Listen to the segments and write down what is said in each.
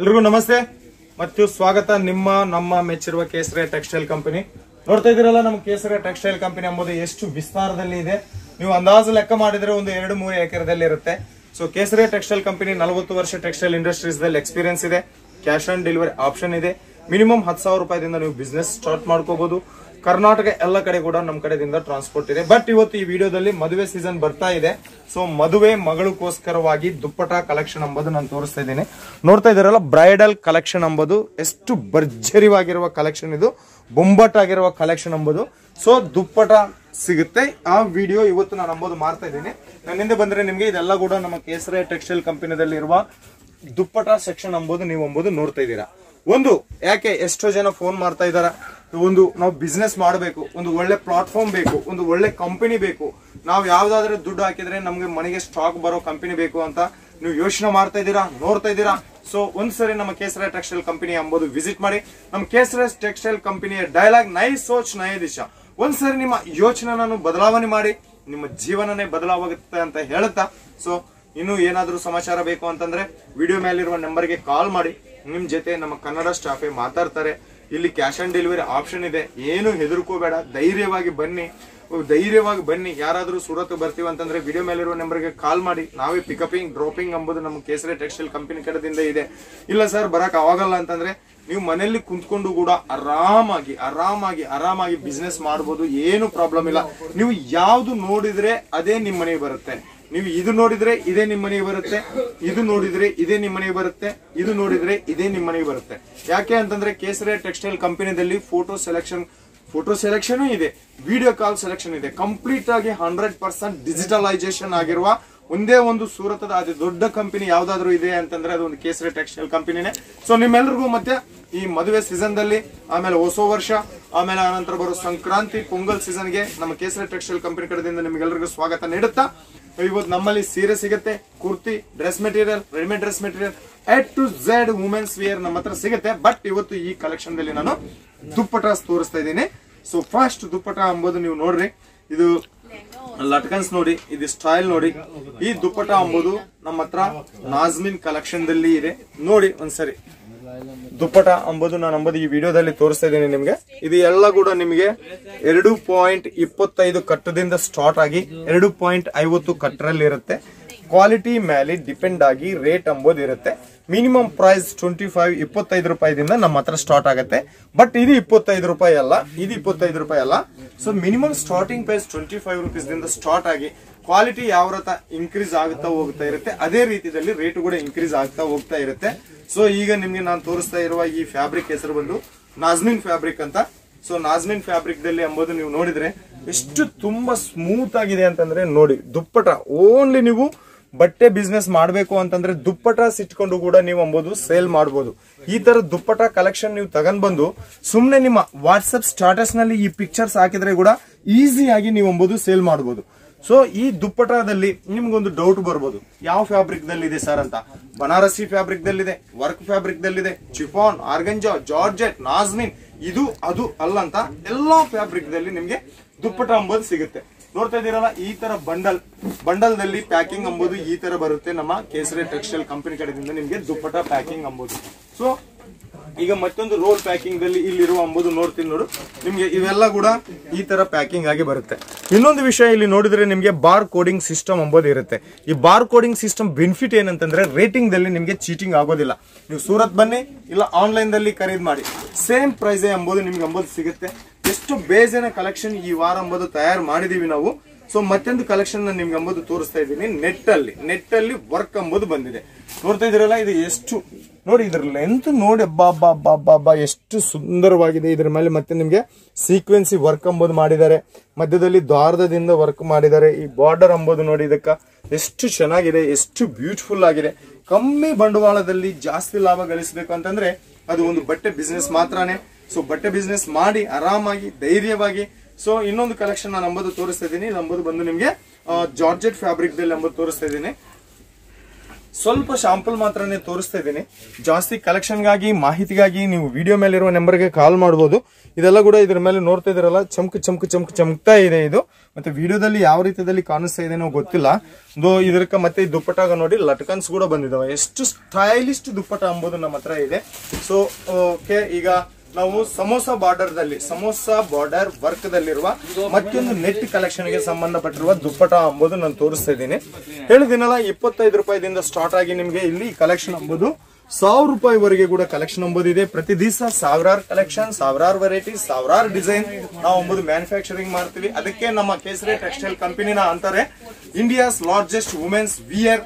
ಎಲ್ರಿಗೂ ನಮಸ್ತೆ. ಮತ್ತು ಸ್ವಾಗತ ನಿಮ್ಮ, ನಮ್ಮ ಮೆಚ್ಚಿರುವ ಕೇಸರಿ ಟೆಕ್ಸ್ಟೈಲ್ ಕಂಪನಿ. ನೋಡ್ತಾ ಇದೀರಲ್ಲ ನಮ್ಮ ಕೇಸರಿ ಟೆಕ್ಸ್ಟೈಲ್ ಕಂಪನಿ ಎಂಬುದು ಎಷ್ಟು ವಿಸ್ತಾರದಲ್ಲಿ ಇದೆ. ನೀವು ಅಂದಾಜು ಲೆಕ್ಕ ಮಾಡಿದ್ರೆ ಒಂದು ಎರಡು, ಮೂರು ಎಕರೆದಲ್ಲಿ ಇರುತ್ತೆ. ಸೊ ಕೇಸರಿ ಟೆಕ್ಸ್ಟೈಲ್ ಕಂಪನಿ ನಲವತ್ತು ವರ್ಷ ಟೆಕ್ಸ್ಟೈಲ್ ಇಂಡಸ್ಟ್ರೀಸ್ ದಲ್ಲಿ ಎಕ್ಸ್ಪೀರಿಯನ್ಸ್ ಇದೆ. ಕ್ಯಾಶ್ ಆನ್ ಡೆಲಿವರಿ ಆಪ್ಷನ್ ಇದೆ. ಮಿನಿಮಮ್ ಹತ್ತು ಸಾವಿರ ರೂಪಾಯಿದಿಂದ ನೀವು ಬಿಸ್ನೆಸ್ ಸ್ಟಾರ್ಟ್ ಮಾಡ್ಕೋಬಹುದು ಕರ್ನಾಟಕ ಎಲ್ಲ ಕಡೆ ಕೂಡ ನಮ್ಮ ಕಡೆದಿಂದ ಟ್ರಾನ್ಸ್ಪೋರ್ಟ್ ಇದೆ. ಬಟ್ ಇವತ್ತು ಈ ವಿಡಿಯೋದಲ್ಲಿ ಮದುವೆ ಸೀಸನ್ ಬರ್ತಾ ಇದೆ. ಸೊ ಮದುವೆ ಮಗಳಿಗೋಸ್ಕರವಾಗಿ ದುಪ್ಪಟ ಕಲೆಕ್ಷನ್ ಎಂಬುದು ನಾನು ತೋರಿಸ್ತಾ ಇದ್ದೀನಿ. ನೋಡ್ತಾ ಇದ್ದೀರಲ್ಲ ಬ್ರೈಡಲ್ ಕಲೆಕ್ಷನ್ ಎಂಬುದು ಎಷ್ಟು ಭರ್ಜರಿವಾಗಿರುವ ಕಲೆಕ್ಷನ್ ಇದು. ಬೊಂಬಟ್ಟಾಗಿರುವ ಕಲೆಕ್ಷನ್ ಎಂಬುದು ಸೊ ದುಪ್ಪಟ ಸಿಗುತ್ತೆ. ಆ ವಿಡಿಯೋ ಇವತ್ತು ನಾನು ಅಂಬೋದು ಮಾಡ್ತಾ ಇದ್ದೀನಿ. ನನ್ನ ಹಿಂದೆ ಬಂದ್ರೆ ನಿಮಗೆ ಇದೆಲ್ಲ ಕೂಡ ನಮ್ಮ ಕೇಸರಿ ಟೆಕ್ಸ್ಟೈಲ್ ಕಂಪನಿದಲ್ಲಿರುವ ದುಪ್ಪಟ ಸೆಕ್ಷನ್ ಎಂಬುದು ನೀವು ಎಂಬುದು ನೋಡ್ತಾ ಇದ್ದೀರಾ. ಒಂದು, ಯಾಕೆ ಎಷ್ಟೋ ಜನ ಫೋನ್ ಮಾಡ್ತಾ ಇದಾರ? ಒಂದು, ನಾವು ಬಿಸ್ನೆಸ್ ಮಾಡಬೇಕು, ಒಂದು ಒಳ್ಳೆ ಪ್ಲಾಟ್ಫಾರ್ಮ್ ಬೇಕು, ಒಂದು ಒಳ್ಳೆ ಕಂಪನಿ ಬೇಕು. ನಾವು ಯಾವ್ದಾದ್ರೆ ದುಡ್ಡು ಹಾಕಿದ್ರೆ ನಮ್ಗೆ ಮನೆಗೆ ಸ್ಟಾಕ್ ಬರೋ ಕಂಪನಿ ಬೇಕು ಅಂತ ನೀವು ಯೋಚನೆ ಮಾಡ್ತಾ ಇದ್ದೀರಾ, ನೋಡ್ತಾ ಇದ್ದೀರಾ? ಸೊ ಒಂದ್ಸರಿ ನಮ್ಮ ಕೇಸರ ಟೆಕ್ಸ್ಟೈಲ್ ಕಂಪನಿ ಎಂಬುದು ವಿಸಿಟ್ ಮಾಡಿ. ನಮ್ಮ ಕೇಸರ ಟೆಕ್ಸ್ಟೈಲ್ ಕಂಪನಿಯ ಡೈಲಾಗ್ ನೈ ಸೋಚ್ ನೈ ದಿಶಾ. ಒಂದ್ಸರಿ ನಿಮ್ಮ ಯೋಚನೆಯನ್ನು ಬದಲಾವಣೆ ಮಾಡಿ, ನಿಮ್ಮ ಜೀವನನೇ ಬದಲಾವಾಗುತ್ತೆ ಅಂತ ಹೇಳುತ್ತಾ? ಸೊ ಇನ್ನು ಏನಾದರೂ ಸಮಾಚಾರ ಬೇಕು ಅಂತಂದ್ರೆ ವಿಡಿಯೋ ಮೇಲಿರುವ ನಂಬರ್ಗೆ ಕಾಲ್ ಮಾಡಿ. ನಿಮ್ ಜೊತೆ ನಮ್ಮ ಕನ್ನಡ ಸ್ಟಾಫೇ ಮಾತಾಡ್ತಾರೆ. ಇಲ್ಲಿ ಕ್ಯಾಶ್ ಆನ್ ಡೆಲಿವರಿ ಆಪ್ಷನ್ ಇದೆ. ಏನು ಹೆದರ್ಕೋಬೇಡ. ಧೈರ್ಯವಾಗಿ ಬನ್ನಿ. ಧೈರ್ಯವಾಗಿ ಬನ್ನಿ. ಯಾರಾದರೂ ಸೂರತ್ ಬರ್ತೀವಿ ಅಂತಂದ್ರೆ ವಿಡಿಯೋ ಮೇಲಿರುವ ನಂಬರ್ಗೆ ಕಾಲ್ ಮಾಡಿ. ನಾವೇ ಪಿಕಪಿಂಗ್ ಡ್ರಾಪಿಂಗ್ ಎಂಬುದು ನಮ್ಮ ಕೇಸರಿ ಟೆಕ್ಸ್ಟೈಲ್ ಕಂಪನಿ ಕಡೆದಿಂದ ಇದೆ. ಇಲ್ಲ ಸರ್, ಬರಕ್ ಆಗಲ್ಲ ಅಂತಂದ್ರೆ ನೀವು ಮನೆಯಲ್ಲಿ ಕುಂತ್ಕೊಂಡು ಕೂಡ ಆರಾಮಾಗಿ ಆರಾಮಾಗಿ ಆರಾಮಾಗಿ ಬಿಸ್ನೆಸ್ ಮಾಡ್ಬೋದು. ಏನು ಪ್ರಾಬ್ಲಮ್ ಇಲ್ಲ. ನೀವು ಯಾವ್ದು ನೋಡಿದ್ರೆ ಅದೇ ನಿಮ್ಮ ಮನೆಗೆ ಬರುತ್ತೆ. ನೀವು ಇದು ನೋಡಿದ್ರೆ ಇದೇ ನಿಮ್ಮ ಮನೆಗೆ ಬರುತ್ತೆ, ಇದು ನೋಡಿದ್ರೆ ಇದೇ ನಿಮ್ಮ ಮನೆಗೆ ಬರುತ್ತೆ, ಇದು ನೋಡಿದ್ರೆ ಇದೇ ನಿಮ್ಮ ಮನೆಗೆ ಬರುತ್ತೆ. ಯಾಕೆ ಅಂತಂದ್ರೆ ಕೇಸರಿ ಟೆಕ್ಸ್ಟೈಲ್ ಕಂಪನಿದಲ್ಲಿ ಫೋಟೋ ಸೆಲೆಕ್ಷನ್ ಫೋಟೋ ಸೆಲೆಕ್ಷನ್ ಇದೆ, ವಿಡಿಯೋ ಕಾಲ್ ಸೆಲೆಕ್ಷನ್ ಇದೆ. ಕಂಪ್ಲೀಟ್ ಆಗಿ ಹಂಡ್ರೆಡ್ ಪರ್ಸೆಂಟ್ ಡಿಜಿಟಲೈಸೇಷನ್ ಆಗಿರುವ ಒಂದೇ ಒಂದು ಸೂರತದ ಅತಿ ದೊಡ್ಡ ಕಂಪನಿ ಯಾವ್ದಾದ್ರು ಇದೆ ಅಂತಂದ್ರೆ ಅದು ಒಂದು ಕೇಸರಿ ಟೆಕ್ಸ್ಟೈಲ್ ಕಂಪನಿನೇ. ಸೊ ನಿಮ್ಮೆಲ್ಲರಿಗೂ ಮತ್ತೆ ಈ ಮದುವೆ ಸೀಸನ್ ದಲ್ಲಿ, ಆಮೇಲೆ ಹೊಸ ವರ್ಷ, ಆಮೇಲೆ ಆನಂತರ ಬರೋ ಸಂಕ್ರಾಂತಿ, ಪೊಂಗಲ್ ಸೀಸನ್ಗೆ ನಮ್ಮ ಕೇಸರಿ ಟೆಕ್ಸ್ಟೈಲ್ ಕಂಪನಿ ಕಡೆಯಿಂದ ನಿಮ್ಗೆಲ್ರಿಗೂ ಸ್ವಾಗತ ನೀಡುತ್ತಾ ಇವತ್ತು ನಮ್ಮಲ್ಲಿ ಸೀರೆ ಸಿಗುತ್ತೆ, kurti dress material readymade dress material A to Z women's wear ನಮ್ಮ ಹತ್ರ ಸಿಗುತ್ತೆ. ಬಟ್ ಇವತ್ತು ಈ ಕಲೆಕ್ಷನ್ ದಲ್ಲಿ ನಾನು ದುಪ್ಪಟ ತೋರಿಸ್ತಾ ಇದ್ದೀನಿ. ಸೊ ಫಸ್ಟ್ ದುಪ್ಪಟ ಅಂಬೋದು ನೀವು ನೋಡ್ರಿ. ಇದು ಲಟ್ಕನ್ಸ್ ನೋಡಿ, ಇದು ಸ್ಟೈಲ್ ನೋಡಿ. ಈ ದುಪ್ಪಟ ಅಂಬೋದು ನಮ್ಮ ಹತ್ರ ನಾಜ್ಮಿನ್ ಕಲೆಕ್ಷನ್ ಇದೆ. ನೋಡಿ ಒಂದ್ಸರಿ. ದುಪ್ಪಟ ಅಂಬುದು ನಾನು ಅಂಬುದು ಈ ವಿಡಿಯೋದಲ್ಲಿ ತೋರಿಸ್ತಾ ಇದ್ದೀನಿ ನಿಮ್ಗೆ. ಇದು ಎಲ್ಲ ಕೂಡ ನಿಮಗೆ ಎರಡು ಪಾಯಿಂಟ್ ಇಪ್ಪತ್ತೈದು ಕಟ್ಟದಿಂದ ಸ್ಟಾರ್ಟ್ ಆಗಿ ಎರಡು ಪಾಯಿಂಟ್ ಐವತ್ತು ಕಟ್ಟರಲ್ಲಿ ಇರುತ್ತೆ. ಕ್ವಾಲಿಟಿ ಮೇಲೆ ಡಿಪೆಂಡ್ ಆಗಿ ರೇಟ್ ಅಂಬೋದು ಇರುತ್ತೆ. ಮಿನಿಮಮ್ ಪ್ರೈಸ್ ಟ್ವೆಂಟಿ ಫೈವ್ ಇಪ್ಪತ್ತೈದು ರೂಪಾಯಿದಿಂದ ನಮ್ಮ ಹತ್ರ ಸ್ಟಾರ್ಟ್ ಆಗುತ್ತೆ. ಬಟ್ ಇದು ಇಪ್ಪತ್ತೈದು ರೂಪಾಯಿ ಅಲ್ಲ, ಇದು ಇಪ್ಪತ್ತೈದು ರೂಪಾಯಿ ಅಲ್ಲ. So minimum starting price twenty five rupees ದಿಂದ ಸ್ಟಾರ್ಟ್ ಆಗಿ ಕ್ವಾಲಿಟಿ ಯಾವ ರೀತಿ ಇನ್ಕ್ರೀಸ್ ಆಗುತ್ತಾ ಹೋಗ್ತಾ ಇರುತ್ತೆ, ಅದೇ ರೀತಿಯಲ್ಲಿ ರೇಟ್ ಕೂಡ ಇನ್ಕ್ರೀಸ್ ಆಗ್ತಾ ಹೋಗ್ತಾ ಇರುತ್ತೆ. ಸೊ ಈಗ ನಿಮ್ಗೆ ನಾನು ತೋರಿಸ್ತಾ ಇರುವ ಈ ಫ್ಯಾಬ್ರಿಕ್ ಹೆಸರು ಬಂದು ನಾಜ್ಮಿನ್ ಫ್ಯಾಬ್ರಿಕ್ ಅಂತ. ಸೊ ನಾಜ್ಮಿನ್ ಫ್ಯಾಬ್ರಿಕ್ ದಲ್ಲಿ ಎಂಬುದು ನೀವು ನೋಡಿದ್ರೆ ಎಷ್ಟು ತುಂಬಾ ಸ್ಮೂತ್ ಆಗಿದೆ ಅಂತಂದ್ರೆ ನೋಡಿ ದುಪ್ಪಟ ಓನ್ಲಿ ನೀವು ಬಟ್ಟೆ ಬಿಸ್ನೆಸ್ ಮಾಡಬೇಕು ಅಂತಂದ್ರೆ ದುಪ್ಪಟ ಸಿಟ್ಕೊಂಡು ಕೂಡ ನೀವು ಅಂಬೋದು ಸೇಲ್ ಮಾಡಬಹುದು ಈ ತರ ದುಪ್ಪಟ ಕಲೆಕ್ಷನ್ ನೀವು ತಗೊಂಡ್ ಬಂದು ಸುಮ್ನೆ ನಿಮ್ಮ ವಾಟ್ಸ್ಆಪ್ ಸ್ಟಾಟಸ್ನಲ್ಲಿ ಈ ಪಿಕ್ಚರ್ಸ್ ಹಾಕಿದ್ರೆ ಕೂಡ ಈಸಿಯಾಗಿ ನೀವು ಅಂಬೋದು ಸೇಲ್ ಮಾಡಬಹುದು ಸೊ ಈ ದುಪ್ಪಟದಲ್ಲಿ ನಿಮ್ಗೊಂದು ಡೌಟ್ ಬರ್ಬೋದು. ಯಾವ ಫ್ಯಾಬ್ರಿಕ್ ದಲ್ಲಿ ಇದೆ ಸರ್ ಅಂತ? ಬನಾರಸಿ ಫ್ಯಾಬ್ರಿಕ್ ದಲ್ಲಿದೆ ವರ್ಕ್ ಫ್ಯಾಬ್ರಿಕ್ ದಲ್ಲಿದೆ ಚಿಫಾನ್ ಆರ್ಗಂಜಾ ಜಾರ್ಜೆಟ್ ನಾಜ್ಮಿನ್ ಇದು, ಅದು ಅಲ್ಲ ಅಂತ ಎಲ್ಲಾ ಫ್ಯಾಬ್ರಿಕ್ ದಲ್ಲಿ ನಿಮ್ಗೆ ದುಪ್ಪಟ ಅಂಬೋದು ಸಿಗುತ್ತೆ. ನೋಡ್ತಾ ಇದ್ದೀರಲ್ಲ, ಈ ತರ ಬಂಡಲ್ ಬಂಡಲ್ ದಲ್ಲಿ ಪ್ಯಾಕಿಂಗ್ ಅಂಬೋದು, ಈ ತರ ಬರುತ್ತೆ ನಮ್ಮ ಕೇಸರಿ ಟೆಕ್ಸ್ಟೈಲ್ ಕಂಪನಿ ಕಡೆಯಿಂದ ನಿಮ್ಗೆ ದುಪ್ಪಟ ಪ್ಯಾಕಿಂಗ್ ಅಂಬೋದು. ಸೊ ಈಗ ಮತ್ತೊಂದು ರೋಲ್ ಪ್ಯಾಕಿಂಗ್ ದಲ್ಲಿ ಇಲ್ಲಿರುವ ಅಂಬುದು ನೋಡ್ತೀನಿ ನೋಡು. ನಿಮ್ಗೆ ಇವೆಲ್ಲ ಕೂಡ ಈ ತರ ಪ್ಯಾಕಿಂಗ್ ಆಗಿ ಬರುತ್ತೆ. ಇನ್ನೊಂದು ವಿಷಯ ಇಲ್ಲಿ ನೋಡಿದ್ರೆ ನಿಮ್ಗೆ ಬಾರ್ ಕೋಡಿಂಗ್ ಸಿಸ್ಟಮ್ ಅಂಬೋದು ಇರುತ್ತೆ. ಈ ಬಾರ್ ಕೋಡಿಂಗ್ ಸಿಸ್ಟಮ್ ಬೆನಿಫಿಟ್ ಏನಂತಂದ್ರೆ ರೇಟಿಂಗ್ ದಲ್ಲಿ ನಿಮ್ಗೆ ಚೀಟಿಂಗ್ ಆಗೋದಿಲ್ಲ. ನೀವು ಸೂರತ್ ಬನ್ನಿ, ಇಲ್ಲ ಆನ್ಲೈನ್ ದಲ್ಲಿ ಖರೀದಿ ಮಾಡಿ. ಸೇಮ್ ಪ್ರೈಸ್ ಎಂಬುದು ನಿಮ್ಗೆ ಅಂಬೋದು ಸಿಗುತ್ತೆ. ಎಷ್ಟು ಬೇಜಾನ ಕಲೆಕ್ಷನ್ ಈ ವಾರ ಅಂಬುದು ತಯಾರು ಮಾಡಿದೀವಿ ನಾವು. ಸೊ ಮತ್ತೊಂದು ಕಲೆಕ್ಷನ್ ನಿಮ್ಗೆ ಅಂಬೋದು ತೋರಿಸ್ತಾ ಇದ್ದೀನಿ. ನೆಟ್ ಅಲ್ಲಿ ನೆಟ್ ಅಲ್ಲಿ ವರ್ಕ್ ಅಂಬುದು ಬಂದಿದೆ. ನೋಡ್ತಾ ಇದ್ರಲ್ಲ ಇದು ಎಷ್ಟು ನೋಡಿ, ಇದ್ರ ಲೆಂತ್ ನೋಡಿ, ಅಬ್ಬಾ ಅಬ್ಬಾ ಅಬ್ಬಾ ಎಷ್ಟು ಸುಂದರವಾಗಿದೆ. ಇದ್ರ ಮೇಲೆ ಮತ್ತೆ ನಿಮ್ಗೆ ಸೀಕ್ವೆನ್ಸಿ ವರ್ಕ್ ಅಂಬೋದು ಮಾಡಿದ್ದಾರೆ. ಮಧ್ಯದಲ್ಲಿ ದಾರದಿಂದ ವರ್ಕ್ ಮಾಡಿದ್ದಾರೆ. ಈ ಬಾರ್ಡರ್ ಅಂಬುದು ನೋಡಿ, ಇದಕ್ಕ ಎಷ್ಟು ಚೆನ್ನಾಗಿದೆ, ಎಷ್ಟು ಬ್ಯೂಟಿಫುಲ್ ಆಗಿದೆ. ಕಮ್ಮಿ ಬಂಡವಾಳದಲ್ಲಿ ಜಾಸ್ತಿ ಲಾಭ ಗಳಿಸಬೇಕು ಅಂತಂದ್ರೆ ಅದು ಒಂದು ಬಟ್ಟೆ ಬಿಸ್ನೆಸ್ ಮಾತ್ರನೇ. ಸೊ ಬಟ್ಟೆ ಬಿಸ್ನೆಸ್ ಮಾಡಿ ಆರಾಮಾಗಿ, ಧೈರ್ಯವಾಗಿ. ಸೊ ಇನ್ನೊಂದು ಕಲೆಕ್ಷನ್ ನಾನು ಅಂಬೋದು ತೋರಿಸ್ತಾ ಇದ್ದೀನಿ. ಬಂದು ನಿಮ್ಗೆ ಜಾರ್ಜೆಟ್ ಫ್ಯಾಬ್ರಿಕ್ ದಲ್ಲಿ ಅಂಬುದು ತೋರಿಸ್ತಾ ಇದ್ದೀನಿ. ಸ್ವಲ್ಪ ಶಾಂಪಲ್ ಮಾತ್ರ ತೋರಿಸ್ತಾ ಇದ್ದೀನಿ. ಜಾಸ್ತಿ ಕಲೆಕ್ಷನ್ಗಾಗಿ, ಮಾಹಿತಿಗಾಗಿ ನೀವು ವಿಡಿಯೋ ಮೇಲಿರುವ ನಂಬರ್ಗೆ ಕಾಲ್ ಮಾಡಬಹುದು ಇದೆಲ್ಲ ಕೂಡ ಇದ್ರ ಮೇಲೆ ನೋಡ್ತಾ ಇದ್ರಲ್ಲ ಚಮಕ್ ಚಮಕ್ ಚಮಕ್, ಚಮಕ್ತಾ ಇದೆ ಇದು. ಮತ್ತೆ ವಿಡಿಯೋದಲ್ಲಿ ಯಾವ ರೀತಿಯಲ್ಲಿ ಕಾಣಿಸ್ತಾ ಇದೆ ಗೊತ್ತಿಲ್ಲ. ಇದು ಇದಕ್ಕೆ ಮತ್ತೆ ದುಪ್ಪಟ್ಟಾಗ ನೋಡಿ, ಲಟ್ಕನ್ಸ್ ಕೂಡ ಬಂದಿದಾವೆ. ಎಷ್ಟು ಸ್ಟೈಲಿಸ್ಟ್ ದುಪ್ಪಟ ಅಂಬೋದು ನಮ್ಮ ಇದೆ. ಸೊ ಓಕೆ ಈಗ ನಾವು ಸಮೋಸ ಬಾರ್ಡರ್ ದಲ್ಲಿ ಸಮೋಸ ಬಾರ್ಡರ್ ವರ್ಕ್ ದಲ್ಲಿರುವ ಮತ್ತೊಂದು ನೆಟ್ ಕಲೆಕ್ಷನ್ಗೆ ಸಂಬಂಧಪಟ್ಟಿರುವ ದುಪ್ಪಟ ಅಂಬುದು ನಾನು ತೋರಿಸ್ತಾ ಇದ್ದೀನಿ. ಹೇಳಿದಿನಲ್ಲ, ಇಪ್ಪತ್ತೈದು ರೂಪಾಯಿದಿಂದ ಸ್ಟಾರ್ಟ್ ಆಗಿ ನಿಮ್ಗೆ ಇಲ್ಲಿ ಕಲೆಕ್ಷನ್ ಅಂಬುದು. ಸಾವಿರ ರೂಪಾಯಿವರೆಗೆ ಕೂಡ ಕಲೆಕ್ಷನ್ ಅಂಬೋದಿದೆ ಪ್ರತಿ ದಿವಸ ಸಾವಿರಾರು ಕಲೆಕ್ಷನ್, ಸಾವಿರಾರು ವೆರೈಟಿ, ಸಾವಿರಾರು ಡಿಸೈನ್ ನಾವು ಅಂಬುದು ಮ್ಯಾನುಫ್ಯಾಕ್ಚರಿಂಗ್ ಮಾಡ್ತೀವಿ. ಅದಕ್ಕೆ ನಮ್ಮ ಕೇಸರಿ ಟೆಕ್ಸ್ಟೈಲ್ ಕಂಪನಿನ ಅಂತಾರೆ, India's largest women's wear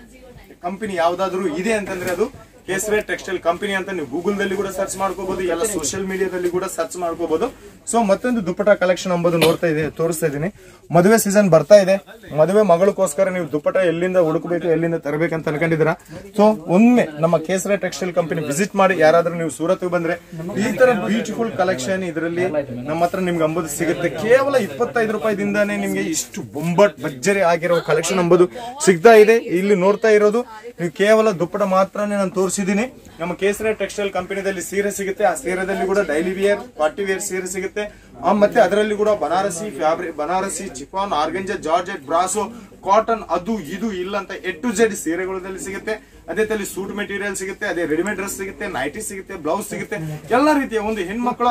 company ಯಾವ್ದಾದ್ರು ಇದೆ ಅಂತಂದ್ರೆ ಅದು ಕೇಸರಿ ಟೆಕ್ಸ್ಟೈಲ್ ಕಂಪನಿ ಅಂತ ನೀವು ಗೂಗಲ್ ದಲ್ಲಿ ಕೂಡ ಸರ್ಚ್ ಮಾಡ್ಕೋಬಹುದು ಎಲ್ಲ ಸೋಷಿಯಲ್ ಮೀಡಿಯಾದಲ್ಲಿ ಕೂಡ ಸರ್ಚ್ ಮಾಡ್ಕೋಬಹುದು ಸೊ ಮತ್ತೊಂದು ದುಪ್ಪಟ ಕಲೆಕ್ಷನ್ ಅಂಬುದು ನೋಡ್ತಾ ಇದೆ ತೋರಿಸ್ತಾ ಇದೀನಿ ಮದುವೆ ಸೀಸನ್ ಬರ್ತಾ ಇದೆ. ಮದುವೆ ಮಗಳಕ್ಕೋಸ್ಕರ ನೀವು ದುಪ್ಪಟ ಎಲ್ಲಿಂದ ಹುಡುಕಬೇಕು, ಎಲ್ಲಿಂದ ತರಬೇಕಂತ ಅನ್ಕೊಂಡಿದ್ದೀರಾ? ಸೊ ಒಮ್ಮೆ ನಮ್ಮ ಕೇಸರಿ ಟೆಕ್ಸ್ಟೈಲ್ ಕಂಪನಿ ವಿಸಿಟ್ ಮಾಡಿ, ಯಾರಾದ್ರೂ ನೀವು ಸೂರತ್ ಬಂದ್ರೆ, ಈ ತರ ಬ್ಯೂಟಿಫುಲ್ ಕಲೆಕ್ಷನ್ ಇದರಲ್ಲಿ ನಮ್ಮ ಹತ್ರ ನಿಮ್ಗೆ ಅಂಬುದು ಸಿಗುತ್ತೆ. ಕೇವಲ ಇಪ್ಪತ್ತೈದು ರೂಪಾಯಿದಿಂದಾನೇ ನಿಮ್ಗೆ ಇಷ್ಟು ಬೊಂಬಟ್, ಭರ್ಜರಿ ಆಗಿರೋ ಕಲೆಕ್ಷನ್ ಅಂಬುದು ಸಿಗ್ತಾ ಇದೆ. ಇಲ್ಲಿ ನೋಡ್ತಾ ಇರೋದು, ನೀವು ಕೇವಲ ದುಪ್ಪಟ ಮಾತ್ರನೇ ನಾನು ತೋರಿಸಿದ್ದೀನಿ. ನಮ್ಮ ಕೇಸರಿ ಟೆಕ್ಸ್ಟೈಲ್ ಕಂಪನಿದಲ್ಲಿ ಸೀರೆ ಸಿಗುತ್ತೆ. ಆ ಸೀರೆದಲ್ಲಿ ಕೂಡ ಡೈಲಿ ವಿಯರ್, ಪಾರ್ಟಿ ವಿಯರ್ ಸೀರೆ ಸಿಗುತ್ತೆ. ಮತ್ತೆ ಅದರಲ್ಲಿ ಕೂಡ Banarasi fabric Banarasi chiffon organza, georgette, brasso, cotton, ಅದು ಇದು ಇಲ್ಲ ಅಂತ ಎ ಟು ಜೆಡ್ ಸೀರೆಗಳಲ್ಲಿ ಸಿಗುತ್ತೆ. ಅದೇ ತಲೆ ಸೂಟ್ ಮೆಟೀರಿಯಲ್ ಸಿಗುತ್ತೆ, ಅದೇ ರೆಡಿಮೇಡ್ ಡ್ರೆಸ್ ಸಿಗುತ್ತೆ, ನೈಟಿ ಸಿಗುತ್ತೆ, ಬ್ಲೌಸ್ ಸಿಗುತ್ತೆ. ಎಲ್ಲ ರೀತಿಯ ಒಂದು ಹೆಣ್ಮಕ್ಳ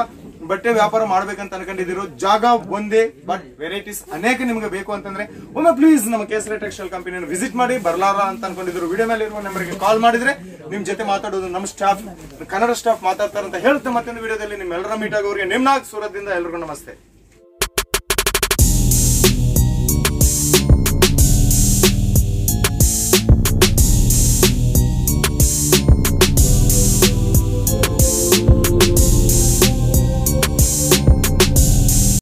ಬಟ್ಟೆ ವ್ಯಾಪಾರ ಮಾಡ್ಬೇಕಂತ ಅನ್ಕೊಂಡಿದಿರೋ ಜಾಗ ಒಂದೇ ಬಟ್ ವೆರೈಟೀಸ್ ಅನೇಕ ನಿಮ್ಗೆ ಬೇಕು ಅಂತಂದ್ರೆ ಒಮ್ಮೆ ಪ್ಲೀಸ್ ನಮ್ಮ ಕೇಸರಿ ಟೆಕ್ಸ್ಟೈಲ್ ಕಂಪನಿಯನ್ನು ವಿಸಿಟ್ ಮಾಡಿ, ಬರಲಾರ ಅಂತ ಅನ್ಕೊಂಡಿದ್ರು ವಿಡಿಯೋ ಮೇಲೆ ಇರುವ ನಂಬರ್ಗೆ ಕಾಲ್ ಮಾಡಿದ್ರೆ ನಿಮ್ ಜೊತೆ ಮಾತಾಡೋದು ನಮ್ಮ ಸ್ಟಾಫ್ ಕನ್ನಡ ಸ್ಟಾಫ್ ಮಾತಾಡ್ತಾರೆ ಅಂತ ಹೇಳ್ತಾ ಮತ್ತೊಂದು ವಿಡಿಯೋದಲ್ಲಿ ನಿಮ್ಮೆಲ್ಲರ ಮೀಟ್ ಆಗೋರಿಗೆ ನಿಮ್ನಾಗ್ ಸೂರತ್ದಿಂದ ಎಲ್ರಿಗೂ ನಮಸ್ತೆ.